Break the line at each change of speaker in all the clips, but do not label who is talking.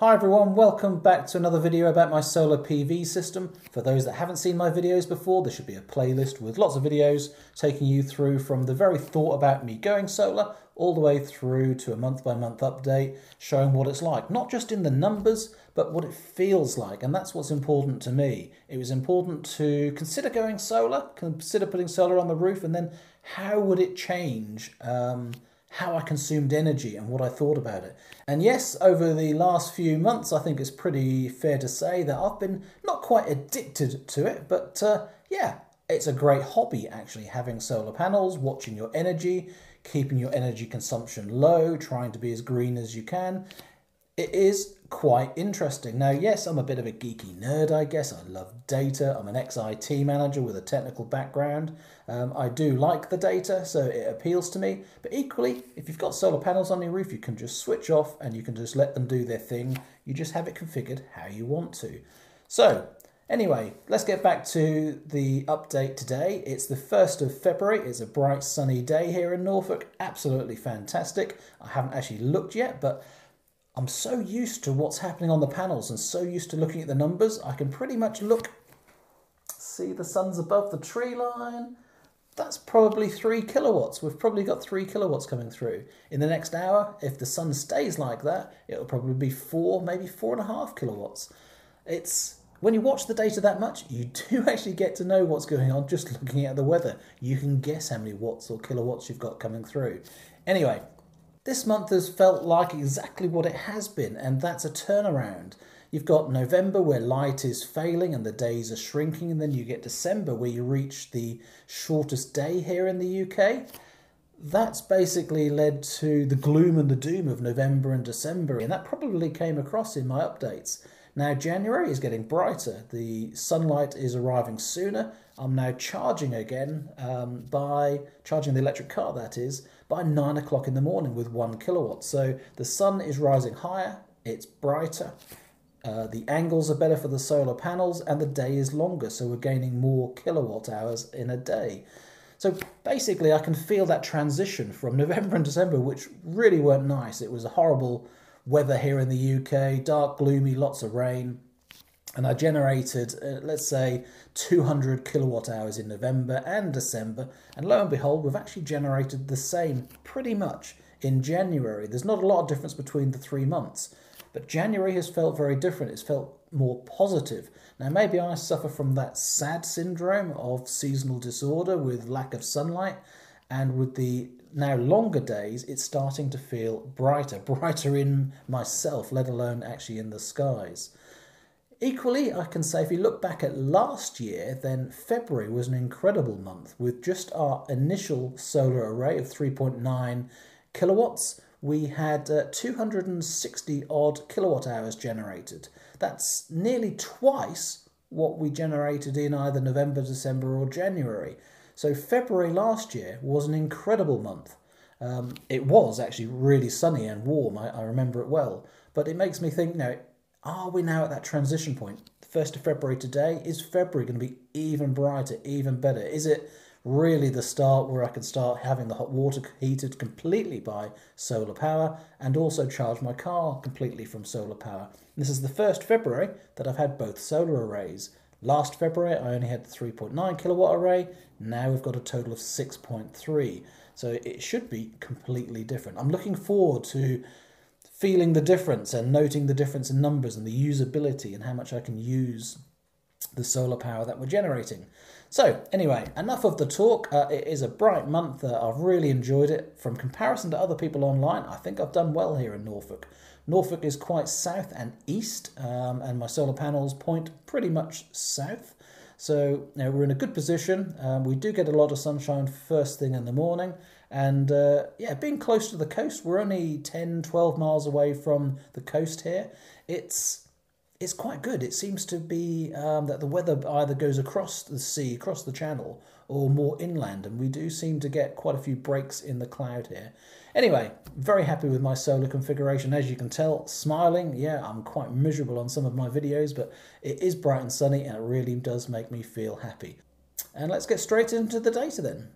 Hi everyone, welcome back to another video about my solar PV system. For those that haven't seen my videos before, there should be a playlist with lots of videos taking you through from the very thought about me going solar all the way through to a month by month update showing what it's like, not just in the numbers, but what it feels like. And that's what's important to me. It was important to consider going solar, consider putting solar on the roof, and then how would it change um, how I consumed energy and what I thought about it. And yes, over the last few months, I think it's pretty fair to say that I've been not quite addicted to it, but uh, yeah, it's a great hobby actually having solar panels, watching your energy, keeping your energy consumption low, trying to be as green as you can. It is quite interesting. Now, yes, I'm a bit of a geeky nerd, I guess. I love data. I'm an ex-IT manager with a technical background. Um, I do like the data, so it appeals to me. But equally, if you've got solar panels on your roof, you can just switch off and you can just let them do their thing. You just have it configured how you want to. So, anyway, let's get back to the update today. It's the 1st of February. It's a bright sunny day here in Norfolk. Absolutely fantastic. I haven't actually looked yet, but I'm so used to what's happening on the panels and so used to looking at the numbers, I can pretty much look, see the sun's above the tree line. That's probably three kilowatts. We've probably got three kilowatts coming through. In the next hour, if the sun stays like that, it'll probably be four, maybe four and a half kilowatts. It's when you watch the data that much, you do actually get to know what's going on just looking at the weather. You can guess how many watts or kilowatts you've got coming through. Anyway, this month has felt like exactly what it has been, and that's a turnaround. You've got November where light is failing and the days are shrinking, and then you get December where you reach the shortest day here in the UK. That's basically led to the gloom and the doom of November and December, and that probably came across in my updates. Now, January is getting brighter. The sunlight is arriving sooner. I'm now charging again um, by charging the electric car, that is, by nine o'clock in the morning with one kilowatt. So the sun is rising higher, it's brighter, uh, the angles are better for the solar panels, and the day is longer. So we're gaining more kilowatt hours in a day. So basically, I can feel that transition from November and December, which really weren't nice. It was a horrible weather here in the UK, dark, gloomy, lots of rain. And I generated, uh, let's say, 200 kilowatt hours in November and December. And lo and behold, we've actually generated the same pretty much in January. There's not a lot of difference between the three months. But January has felt very different. It's felt more positive. Now, maybe I suffer from that SAD syndrome of seasonal disorder with lack of sunlight. And with the now longer days, it's starting to feel brighter, brighter in myself, let alone actually in the skies. Equally, I can say if you look back at last year, then February was an incredible month with just our initial solar array of 3.9 kilowatts. We had uh, 260 odd kilowatt hours generated. That's nearly twice what we generated in either November, December, or January. So February last year was an incredible month. Um, it was actually really sunny and warm. I, I, remember it well. But it makes me think now, are we now at that transition point? The 1st of February today, is February going to be even brighter, even better? Is it really the start where I can start having the hot water heated completely by solar power and also charge my car completely from solar power? And this is the 1st February that I've had both solar arrays. Last February, I only had the 3.9 kilowatt array. Now we've got a total of 6.3. So it should be completely different. I'm looking forward to feeling the difference and noting the difference in numbers and the usability and how much I can use the solar power that we're generating. So anyway, enough of the talk. Uh, it is a bright month. Uh, I've really enjoyed it. From comparison to other people online, I think I've done well here in Norfolk. Norfolk is quite south and east, um, and my solar panels point pretty much south. So you know, we're in a good position. Um, we do get a lot of sunshine first thing in the morning. And uh, yeah, being close to the coast, we're only 10, 12 miles away from the coast here. It's it's quite good. It seems to be um, that the weather either goes across the sea, across the channel, or more inland, and we do seem to get quite a few breaks in the cloud here. Anyway, very happy with my solar configuration. As you can tell, smiling. Yeah, I'm quite miserable on some of my videos, but it is bright and sunny, and it really does make me feel happy. And let's get straight into the data then.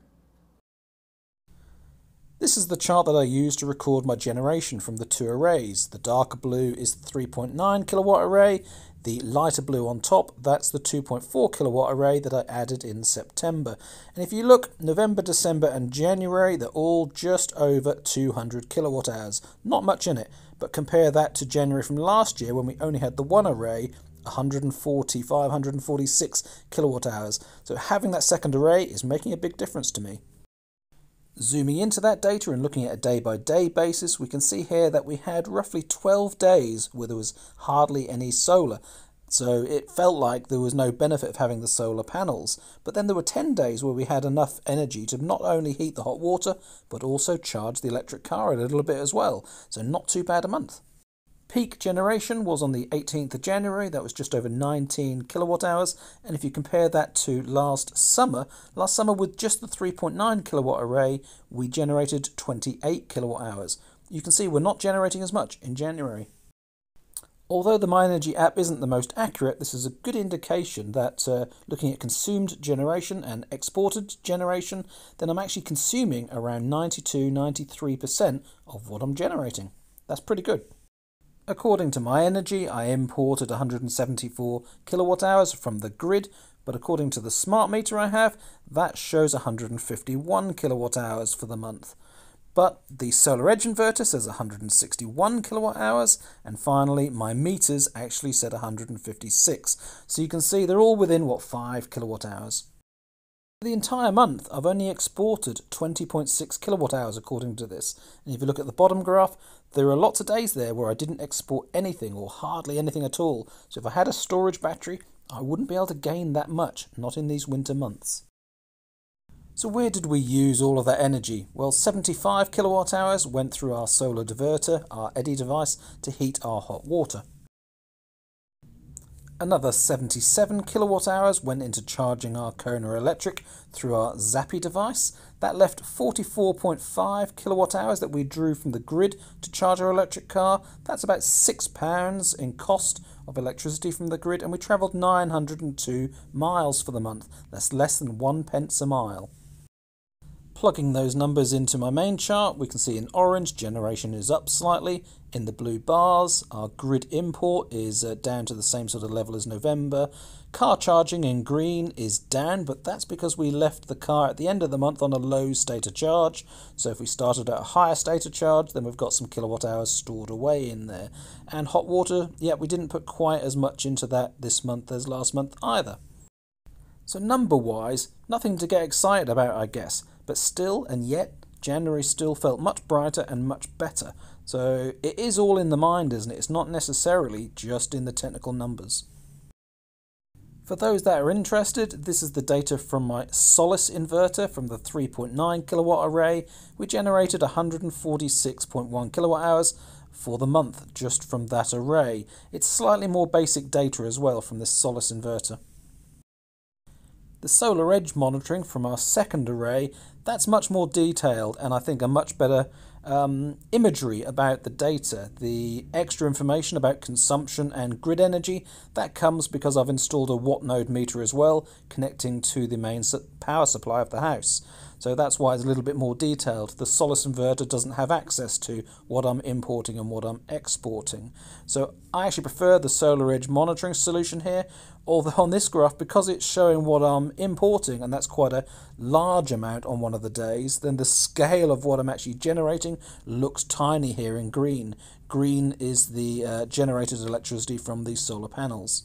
This is the chart that I use to record my generation from the two arrays. The darker blue is the 3.9 kilowatt array, the lighter blue on top, that's the 2.4 kilowatt array that I added in September. And if you look, November, December and January, they're all just over 200 kilowatt hours. Not much in it, but compare that to January from last year when we only had the one array 140, 546 kilowatt hours. So having that second array is making a big difference to me. Zooming into that data and looking at a day by day basis, we can see here that we had roughly 12 days where there was hardly any solar. So it felt like there was no benefit of having the solar panels. But then there were 10 days where we had enough energy to not only heat the hot water, but also charge the electric car a little bit as well. So not too bad a month. Peak generation was on the 18th of January, that was just over 19 kilowatt hours. And if you compare that to last summer, last summer with just the 3.9 kilowatt array, we generated 28 kilowatt hours. You can see we're not generating as much in January. Although the Myenergi app isn't the most accurate, this is a good indication that uh, looking at consumed generation and exported generation, then I'm actually consuming around 92-93% of what I'm generating. That's pretty good. According to Myenergi, I imported 174 kilowatt hours from the grid, but according to the smart meter I have, that shows 151 kilowatt hours for the month. But the Solar Edge inverter says 161 kilowatt hours, and finally my meters actually said 156. So you can see they're all within, what, 5 kilowatt hours. For the entire month, I've only exported 20.6 kilowatt hours according to this. And if you look at the bottom graph, there are lots of days there where I didn't export anything or hardly anything at all. So if I had a storage battery, I wouldn't be able to gain that much, not in these winter months. So where did we use all of that energy? Well, 75 kilowatt hours went through our solar diverter, our Eddi device, to heat our hot water. Another 77 kilowatt hours went into charging our Kona Electric through our Zappi device. That left 44.5 kilowatt hours that we drew from the grid to charge our electric car. That's about £6 in cost of electricity from the grid, and we travelled 902 miles for the month. That's less than one pence a mile. Plugging those numbers into my main chart, we can see in orange generation is up slightly. In the blue bars, our grid import is uh, down to the same sort of level as November. Car charging in green is down, but that's because we left the car at the end of the month on a low state of charge. So if we started at a higher state of charge, then we've got some kilowatt hours stored away in there. And hot water, yeah, we didn't put quite as much into that this month as last month either. So number-wise, nothing to get excited about, I guess. But still, and yet, January still felt much brighter and much better. So it is all in the mind, isn't it? It's not necessarily just in the technical numbers. For those that are interested, this is the data from my Solis inverter from the 3.9 kilowatt array. We generated 146.1 kilowatt hours for the month just from that array. It's slightly more basic data as well from this Solis inverter. The solar edge monitoring from our second array, that's much more detailed and I think a much better um, imagery about the data. The extra information about consumption and grid energy, that comes because I've installed a watt node meter as well, connecting to the main power supply of the house. So that's why it's a little bit more detailed. The Solis inverter doesn't have access to what I'm importing and what I'm exporting. So I actually prefer the Solar Edge monitoring solution here, although on this graph, because it's showing what I'm importing, and that's quite a large amount on one of the days, then the scale of what I'm actually generating looks tiny here in green. Green is the uh, generated electricity from these solar panels.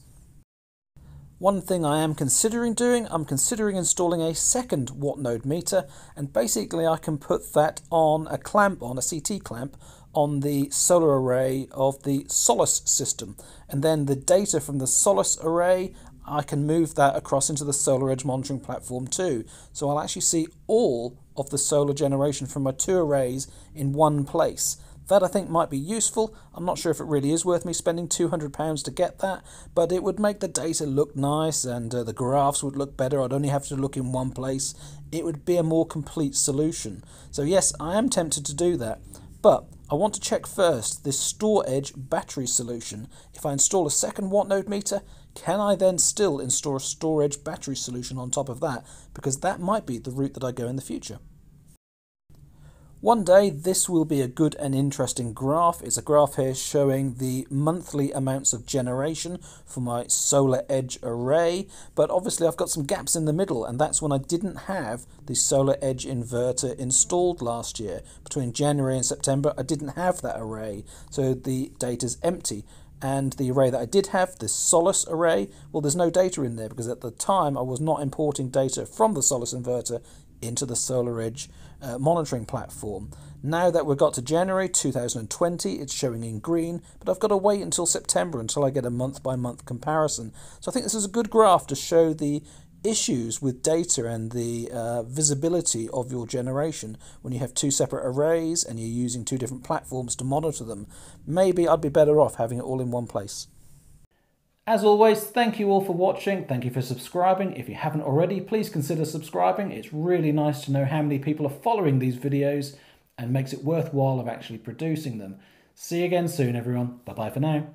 One thing I am considering doing, I'm considering installing a second watt node meter and basically I can put that on a clamp, on a CT clamp, on the solar array of the Solis system. And then the data from the Solis array, I can move that across into the Solar Edge monitoring platform too. So I'll actually see all of the solar generation from my two arrays in one place. That I think might be useful. I'm not sure if it really is worth me spending £200 to get that, but it would make the data look nice and uh, the graphs would look better. I'd only have to look in one place. It would be a more complete solution. So yes, I am tempted to do that, but I want to check first this StorEdge battery solution. If I install a second watt node meter, can I then still install a StorEdge battery solution on top of that? Because that might be the route that I go in the future. One day this will be a good and interesting graph. It's a graph here showing the monthly amounts of generation for my Solar Edge array, but obviously I've got some gaps in the middle and that's when I didn't have the Solar Edge inverter installed last year. Between January and September I didn't have that array, so the data's empty. And the array that I did have, the Solis array, well there's no data in there because at the time I was not importing data from the Solis inverter into the SolarEdge uh, monitoring platform. Now that we've got to January 2020, it's showing in green, but I've got to wait until September until I get a month by month comparison. So I think this is a good graph to show the issues with data and the uh, visibility of your generation when you have two separate arrays and you're using two different platforms to monitor them. Maybe I'd be better off having it all in one place. As always, thank you all for watching. Thank you for subscribing. If you haven't already, please consider subscribing. It's really nice to know how many people are following these videos and makes it worthwhile of actually producing them. See you again soon, everyone. Bye-bye for now.